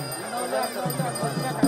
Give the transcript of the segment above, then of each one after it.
Gracias.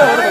아,